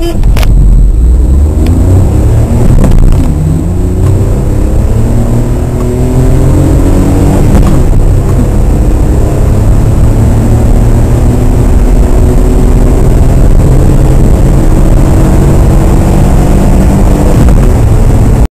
Mm-hmm.